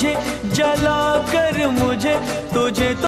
तुझे जला कर मुझे तुझे तो